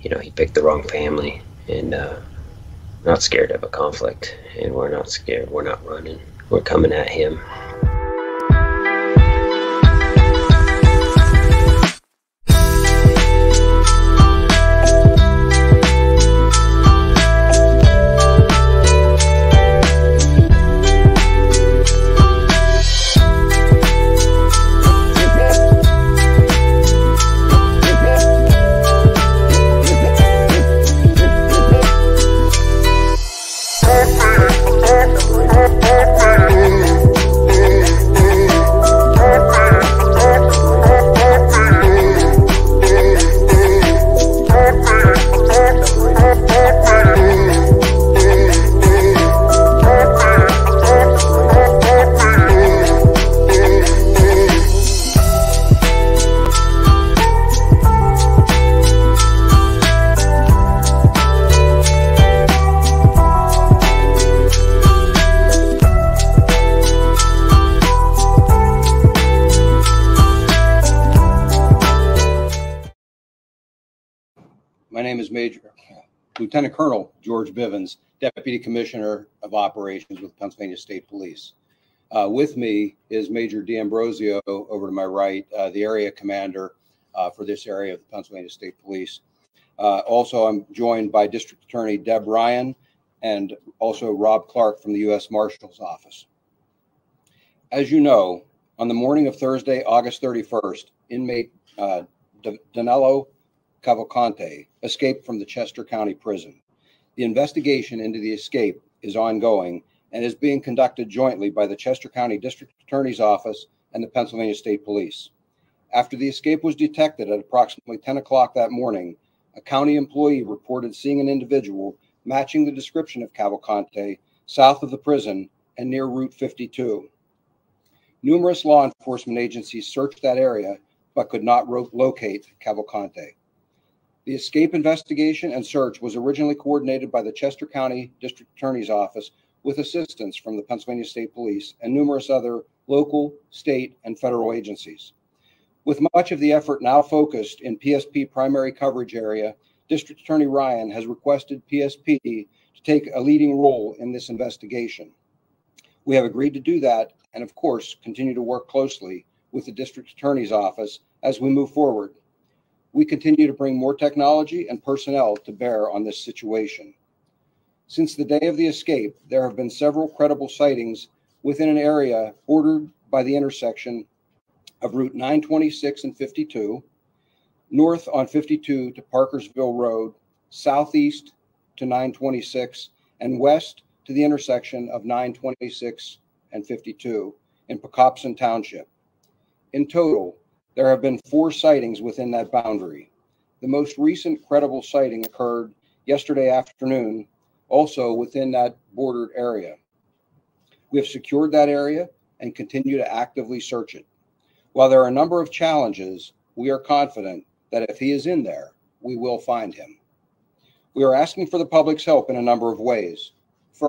you know, he picked the wrong family and uh, not scared of a conflict. And we're not scared. We're not running. We're coming at him. My name is Major Lieutenant Colonel George Bivens, Deputy Commissioner of Operations with Pennsylvania State Police. Uh, with me is Major D'Ambrosio over to my right, uh, the area commander uh, for this area of the Pennsylvania State Police. Uh, also, I'm joined by District Attorney Deb Ryan and also Rob Clark from the U.S. Marshal's Office. As you know, on the morning of Thursday, August 31st, inmate uh, Danelo Cavalcante escaped from the Chester County Prison. The investigation into the escape is ongoing and is being conducted jointly by the Chester County District Attorney's Office and the Pennsylvania State Police. After the escape was detected at approximately 10 o'clock that morning, a county employee reported seeing an individual matching the description of Cavalcante south of the prison and near Route 52. Numerous law enforcement agencies searched that area but could not locate Cavalcante. The escape investigation and search was originally coordinated by the Chester County District Attorney's Office with assistance from the Pennsylvania State Police and numerous other local, state, and federal agencies. With much of the effort now focused in PSP primary coverage area, District Attorney Ryan has requested PSP to take a leading role in this investigation. We have agreed to do that and, of course, continue to work closely with the District Attorney's Office as we move forward we continue to bring more technology and personnel to bear on this situation. Since the day of the escape, there have been several credible sightings within an area bordered by the intersection of Route 926 and 52, north on 52 to Parkersville Road, southeast to 926, and west to the intersection of 926 and 52 in Pocopson Township. In total, there have been four sightings within that boundary. The most recent credible sighting occurred yesterday afternoon, also within that bordered area. We have secured that area and continue to actively search it. While there are a number of challenges, we are confident that if he is in there, we will find him. We are asking for the public's help in a number of ways.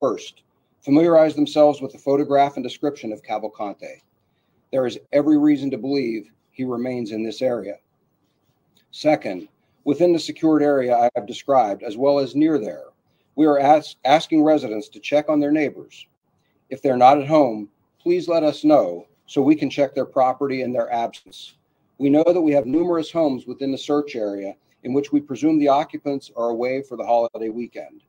First, familiarize themselves with the photograph and description of Cavalcante. There is every reason to believe he remains in this area. Second, within the secured area I have described, as well as near there, we are ask, asking residents to check on their neighbors. If they're not at home, please let us know so we can check their property in their absence. We know that we have numerous homes within the search area in which we presume the occupants are away for the holiday weekend.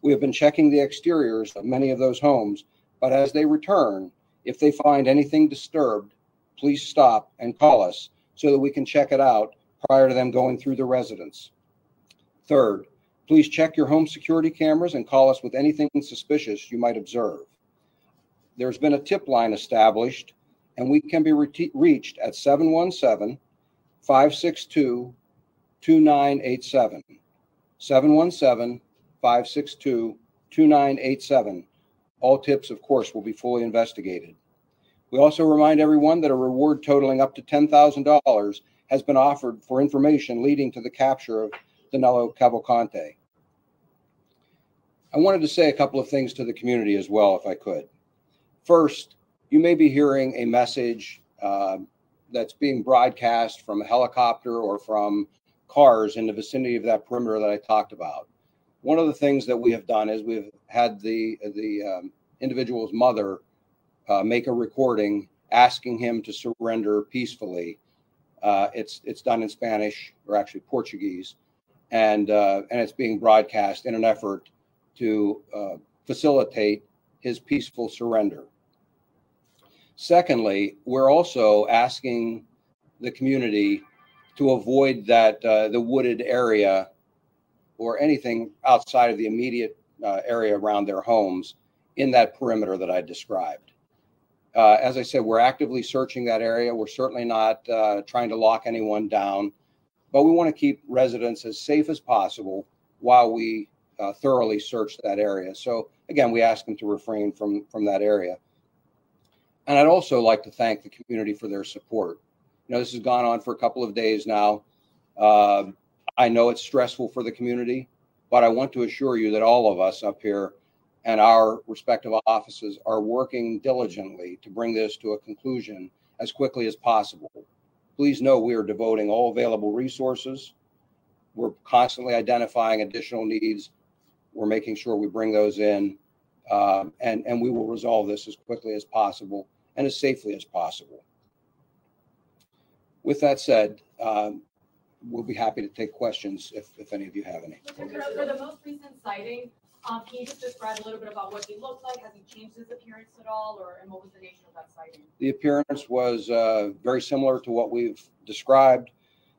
We have been checking the exteriors of many of those homes, but as they return, if they find anything disturbed, please stop and call us so that we can check it out prior to them going through the residence. Third, please check your home security cameras and call us with anything suspicious you might observe. There's been a tip line established, and we can be re- reached at 717 562 2987. 717 562 2987. All tips, of course, will be fully investigated. We also remind everyone that a reward totaling up to $10,000 has been offered for information leading to the capture of Danelo Cavalcante. I wanted to say a couple of things to the community as well, if I could. First, you may be hearing a message uh, that's being broadcast from a helicopter or from cars in the vicinity of that perimeter that I talked about. One of the things that we have done is we've had the the um, individual's mother uh, make a recording asking him to surrender peacefully. Uh, it's it's done in Spanish or actually Portuguese, and uh, and it's being broadcast in an effort to uh, facilitate his peaceful surrender. Secondly, we're also asking the community to avoid that uh, the wooded area or anything outside of the immediate uh, area around their homes in that perimeter that I described. Uh, as I said, we're actively searching that area. We're certainly not uh, trying to lock anyone down, but we want to keep residents as safe as possible while we uh, thoroughly search that area. So again, we ask them to refrain from from that area. And I'd also like to thank the community for their support. You know, this has gone on for a couple of days now. Uh, I know it's stressful for the community, but I want to assure you that all of us up here and our respective offices are working diligently to bring this to a conclusion as quickly as possible. Please know we are devoting all available resources. We're constantly identifying additional needs. We're making sure we bring those in, um, and, and we will resolve this as quickly as possible and as safely as possible. With that said, um, we'll be happy to take questions if, if any of you have any. For the most recent sighting, um, can you just describe a little bit about what he looked like? Has he changed his appearance at all, or, and what was the nature of that sighting? The appearance was uh, very similar to what we've described,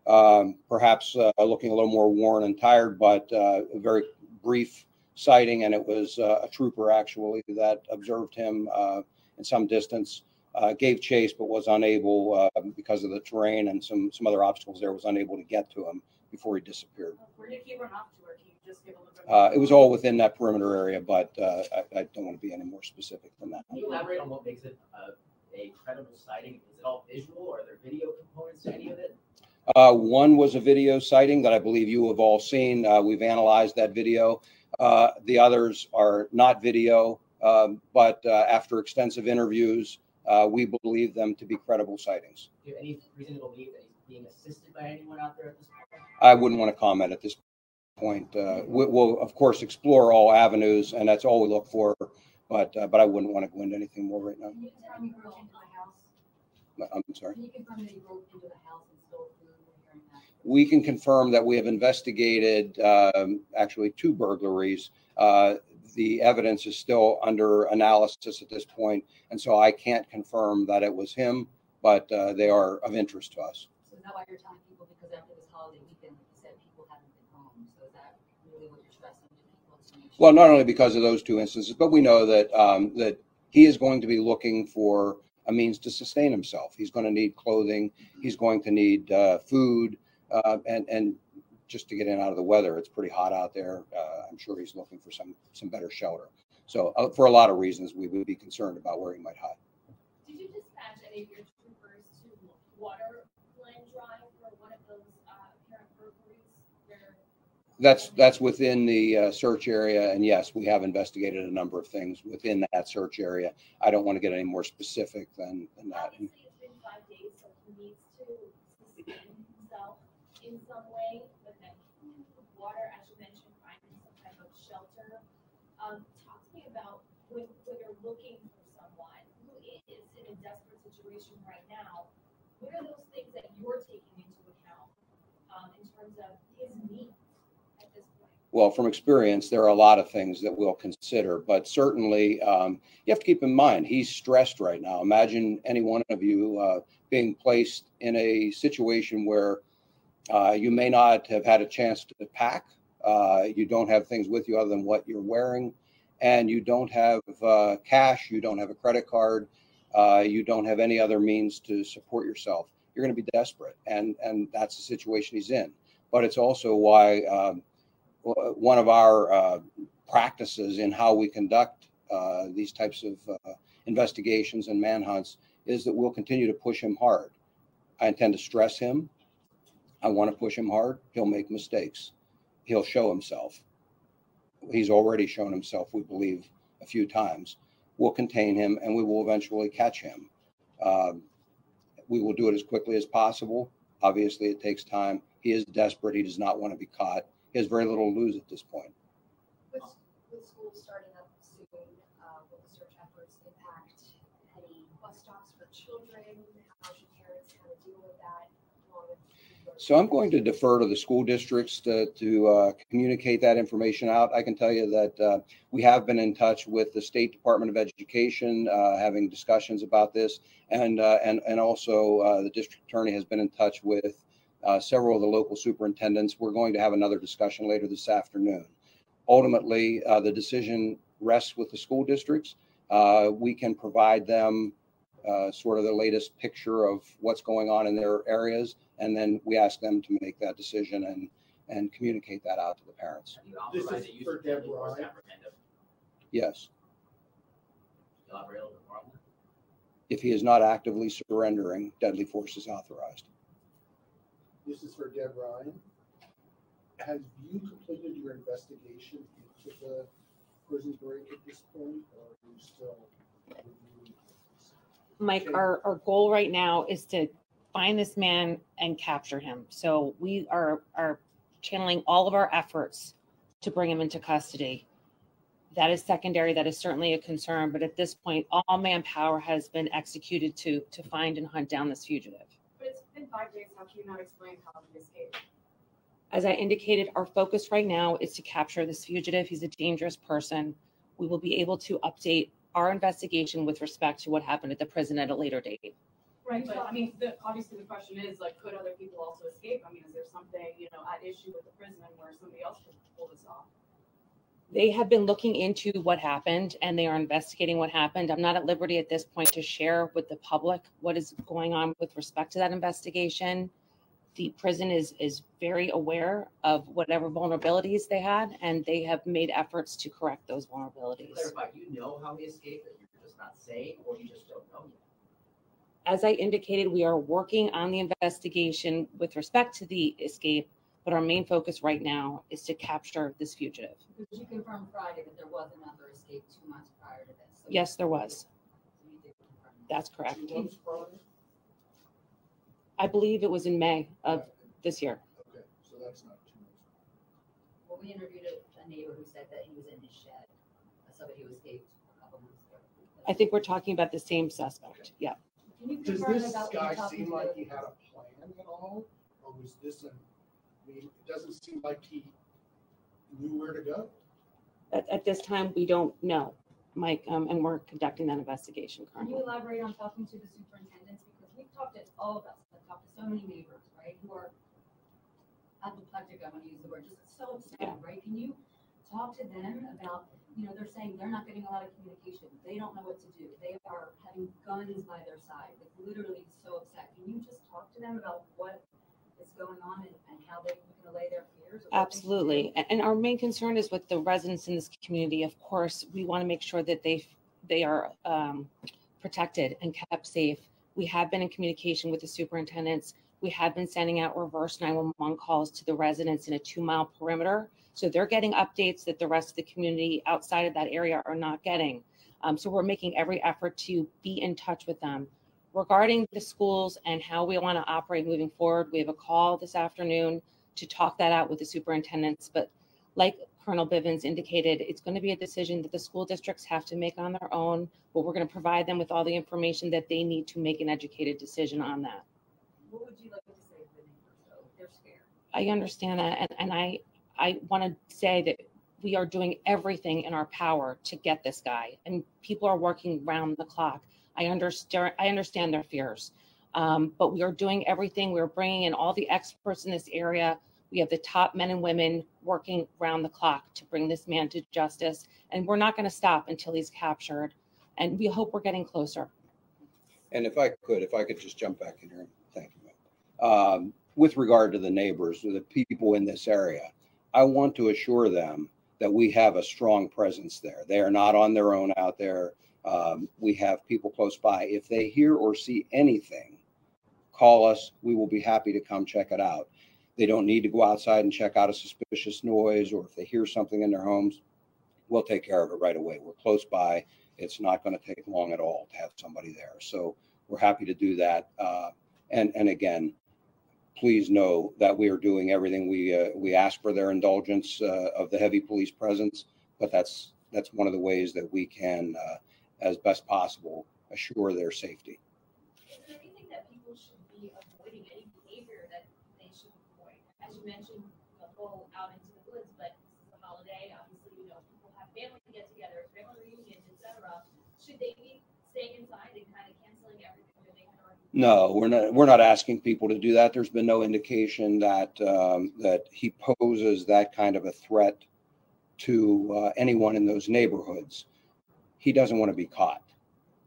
um, perhaps uh, looking a little more worn and tired, but uh, a very brief sighting. And it was uh, a trooper actually that observed him uh, in some distance, uh, gave chase, but was unable uh, because of the terrain and some some other obstacles there, was unable to get to him before he disappeared. Where did he run off to, or can you just give a little? Uh, it was all within that perimeter area, but uh, I, I don't want to be any more specific than that. Can you elaborate on what makes it uh, a credible sighting? Is it all visual or are there video components to any of it? Uh, one was a video sighting that I believe you have all seen. Uh, we've analyzed that video. Uh, the others are not video, um, but uh, after extensive interviews, uh, we believe them to be credible sightings. Do you have any reason to believe that he's being assisted by anyone out there at this point? I wouldn't want to comment at this point. Uh, we, will of course explore all avenues, and that's all we look for. But uh, but I wouldn't want to go into anything more right now. Can you confirm he broke into the house? I'm sorry. Can you confirm that he broke into the house and stole food when hearing that? We can confirm that we have investigated um, actually two burglaries. Uh, the evidence is still under analysis at this point, and so I can't confirm that it was him, but uh, they are of interest to us. So is that why you're telling people, because after this holiday weekend, like you said, people haven't been home, so Well, not only because of those two instances, but we know that um, that he is going to be looking for a means to sustain himself. He's going to need clothing. He's going to need uh, food, uh, and and just to get in out of the weather. It's pretty hot out there. Uh, I'm sure he's looking for some some better shelter. So uh, for a lot of reasons, we would be concerned about where he might hide. Did you dispatch any of your troopers to water line drive for one of those uh, apparent burglaries where That's that's within the uh, search area, and yes, we have investigated a number of things within that search area. I don't want to get any more specific than, than that. obviously it's been five days, so he needs to sustain himself in some way, but then water, as you mentioned, finding some type of shelter. Um, talk to me about when, when you're looking for someone who is in a desperate situation right now, what are those things that you're taking into account um, in terms of his needs? Well, from experience, there are a lot of things that we'll consider, but certainly um, you have to keep in mind he's stressed right now. Imagine any one of you uh, being placed in a situation where uh, you may not have had a chance to pack. Uh, you don't have things with you other than what you're wearing, and you don't have uh, cash. You don't have a credit card. Uh, you don't have any other means to support yourself. You're going to be desperate, and and that's the situation he's in. But it's also why. Um, one of our uh, practices in how we conduct uh, these types of uh, investigations and manhunts is that we'll continue to push him hard. I intend to stress him. I want to push him hard. He'll make mistakes. He'll show himself. He's already shown himself, we believe, a few times. We'll contain him and we will eventually catch him. Um, we will do it as quickly as possible. Obviously, it takes time. He is desperate. He does not want to be caught. He has very little to lose at this point. With, with school starting up soon, uh, will the search efforts impact any bus stops for children? How should parents kind of deal with that? So I'm going to defer to the school districts to, to uh, communicate that information out. I can tell you that uh, we have been in touch with the State Department of Education, uh, having discussions about this. And, uh, and, and also uh, the district attorney has been in touch with uh, several of the local superintendents. We're going to have another discussion later this afternoon. Ultimately, uh, the decision rests with the school districts. Uh, We can provide them uh, sort of the latest picture of what's going on in their areas. And then we ask them to make that decision and, and communicate that out to the parents. This is for of deadly Deb force Ryan. apprehendum? Yes, Elaborate a little bit more on that. if he is not actively surrendering, deadly force is authorized. This is for Deb Ryan. Have you completed your investigation into the prison break at this point, or are you still? reviewing things? Mike, Okay. our, our goal right now is to find this man and capture him. So we are, are channeling all of our efforts to bring him into custody. That is secondary. That is certainly a concern, but at this point, all manpower has been executed to, to find and hunt down this fugitive. But it's been five days, how can you not explain how he escaped? As I indicated, our focus right now is to capture this fugitive. He's a dangerous person. We will be able to update our investigation with respect to what happened at the prison at a later date. Right, but I mean, the, obviously the question is like, could other people also escape? I mean, is there something, you know, at issue with the prison where somebody else could pull this off? They have been looking into what happened and they are investigating what happened. I'm not at liberty at this point to share with the public what is going on with respect to that investigation. The prison is, is very aware of whatever vulnerabilities they had and they have made efforts to correct those vulnerabilities. clarify, do you know how he escaped, that you're just not saying, or you just don't know yet? As I indicated, we are working on the investigation with respect to the escape, but our main focus right now is to capture this fugitive. Because you confirmed Friday that there was another escape two months prior to this. so- Yes, there was. So you did confirm. That's correct. Two months prior? I believe it was in May of this year. Okay, so that's not two months. Well, we interviewed a, a neighbor who said that he was in his shed, uh, somebody who escaped a couple months ago. I think we're talking about the same suspect. Yeah. Can you Does this about guy seem like he had a plan at all? Or was this a, I mean, it doesn't seem like he knew where to go. At, at this time, we don't know, Mike, um, and we're conducting that investigation Can you elaborate on talking to the superintendents? Because we've talked to, all of us, have talked to so many neighbors, right, who are apoplectic, I want to use the word, just so Yeah. upset, right? Can you talk to them about, you know, they're saying they're not getting a lot of communication. They don't know what to do. They are having guns by their side, like literally so upset. Can you just talk to them about what is going on and, and how they can allay their fears? Absolutely. And our main concern is with the residents in this community. Of course, we want to make sure that they, they are um, protected and kept safe. We have been in communication with the superintendents. We have been sending out reverse 911 calls to the residents in a two mile perimeter. So they're getting updates that the rest of the community outside of that area are not getting. Um, so we're making every effort to be in touch with them. Regarding the schools and how we want to operate moving forward, we have a call this afternoon to talk that out with the superintendents. But like Colonel Bivens indicated, it's going to be a decision that the school districts have to make on their own. But we're going to provide them with all the information that they need to make an educated decision on that. What would you like to say to the neighbors, though? They're scared. I understand that, and, and I, I want to say that we are doing everything in our power to get this guy, and people are working round the clock. I understand, I understand their fears, um, but we are doing everything. We're bringing in all the experts in this area. We have the top men and women working round the clock to bring this man to justice, and we're not going to stop until he's captured. And we hope we're getting closer. And if I could, if I could just jump back in here, thank you. Um, With regard to the neighbors, the people in this area, I want to assure them that we have a strong presence there. They are not on their own out there. Um, We have people close by. If they hear or see anything, call us. We will be happy to come check it out. They don't need to go outside and check out a suspicious noise, or if they hear something in their homes, we'll take care of it right away. We're close by. It's not going to take long at all to have somebody there. So we're happy to do that. Uh, and, and again, please know that we are doing everything. We, uh, we ask for their indulgence, uh, of the heavy police presence, but that's, that's one of the ways that we can, uh, as best possible, assure their safety. Is there anything that people should be avoiding, any behavior that they should avoid? As you mentioned, the whole out into the woods, but this is a holiday, obviously, you know, people have family get-togethers, family reunions, et cetera. Should they be staying inside and kind of canceling everything that they had already? No, we're not, we're not asking people to do that. There's been no indication that, um, that he poses that kind of a threat to, uh, anyone in those neighborhoods. He doesn't want to be caught.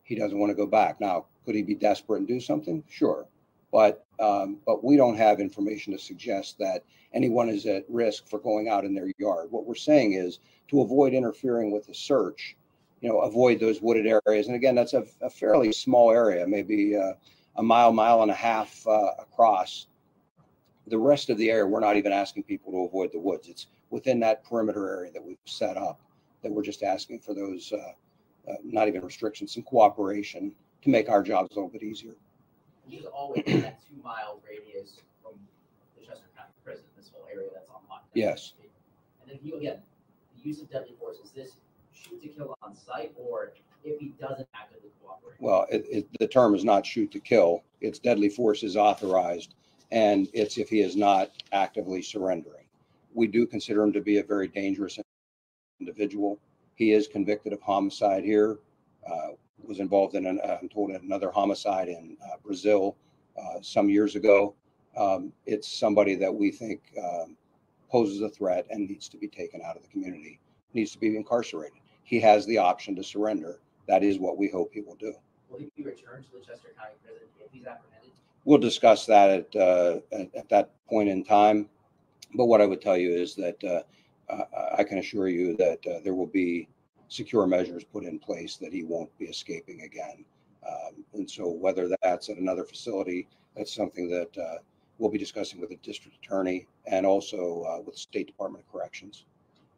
He doesn't want to go back. Now, could he be desperate and do something? Sure. But, um, but we don't have information to suggest that anyone is at risk for going out in their yard. What we're saying is to avoid interfering with the search, you know, avoid those wooded areas. And again, that's a, a fairly small area, maybe, uh, a mile, mile and a half uh, across. The rest of the area, we're not even asking people to avoid the woods. It's within that perimeter area that we've set up that we're just asking for those, uh, uh, not even restrictions, some cooperation to make our jobs a little bit easier. He's always in that two mile radius from the Chester County Prison, this whole area that's on lockdown. Yes. And then you, again, the use of deadly force, is this shoot to kill on site, or if he doesn't actively cooperate? Well, it, it, the term is not shoot to kill. It's deadly force is authorized, and it's if he is not actively surrendering. We do consider him to be a very dangerous individual. He is convicted of homicide here, uh, was involved in, an, I'm told, another homicide in uh, Brazil uh, some years ago. Um, it's somebody that we think um, poses a threat and needs to be taken out of the community, needs to be incarcerated. He has the option to surrender. That is what we hope he will do. Will he be returned to the Chester County Prison if he's apprehended? We'll discuss that at, uh, at, at that point in time. But what I would tell you is that uh, I I can assure you that uh, there will be secure measures put in place that he won't be escaping again. Um, and so whether that's at another facility, that's something that uh, we'll be discussing with the district attorney and also uh, with the State Department of Corrections.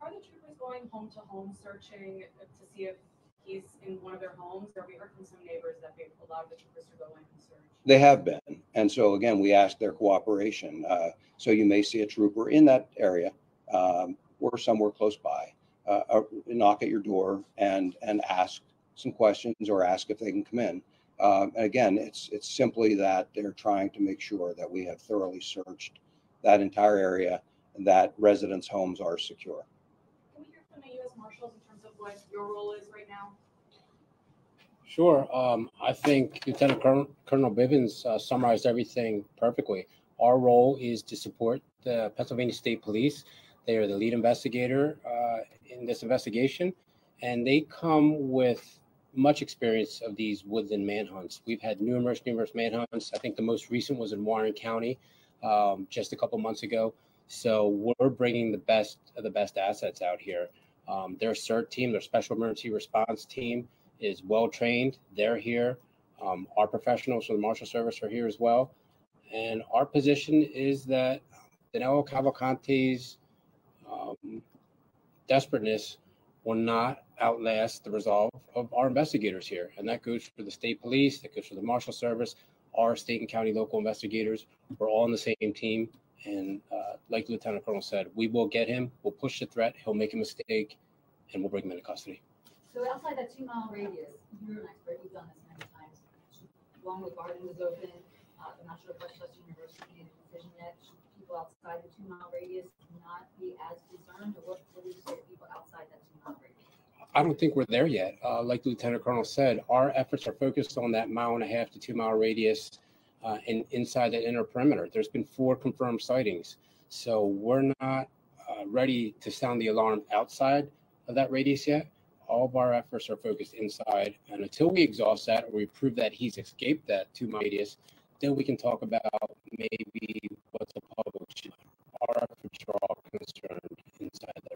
Are the troopers going home to home searching to see if he's in one of their homes? Or we heard from some neighbors that they've allowed the troopers to go in and search. They have been. And so again, we ask their cooperation. Uh, so you may see a trooper in that area um, or somewhere close by, uh, uh, knock at your door and, and ask some questions or ask if they can come in. Um, and again, it's, it's simply that they're trying to make sure that we have thoroughly searched that entire area and that residents' homes are secure. Can we hear from the US Marshals in terms of what your role is right now? Sure. Um, I think Lieutenant Colonel, Colonel Bivens uh, summarized everything perfectly. Our role is to support the Pennsylvania State Police. They are the lead investigator uh, in this investigation, and they come with much experience of these woodland manhunts. We've had numerous, numerous manhunts. I think the most recent was in Warren County um, just a couple months ago. So we're bringing the best of the best assets out here. Um, their SERT team, their Special Emergency Response Team, is well trained. They're here. Um, our professionals from the Marshal Service are here as well. And our position is that Danelo Cavalcante's um, desperateness will not outlast the resolve of our investigators here. And that goes for the state police, that goes for the Marshal Service, our state and county local investigators. We're all on the same team. And uh, like Lieutenant Colonel said, we will get him, we'll push the threat, he'll make a mistake, and we'll bring him into custody. So outside that two mile radius, you're an expert, you've done this many times. Longwood Garden was open, uh, I'm not sure if West Chester University made a decision yet. People outside the two mile radius not be as concerned, or what, what to people outside that two mile radius? I don't think we're there yet. Uh, like Lieutenant Colonel said, our efforts are focused on that mile and a half to two mile radius uh, and inside that inner perimeter. There's been four confirmed sightings. So we're not uh, ready to sound the alarm outside of that radius yet. All of our efforts are focused inside. And until we exhaust that or we prove that he's escaped that two mile radius, then we can talk about maybe to the public are for sure all concerned inside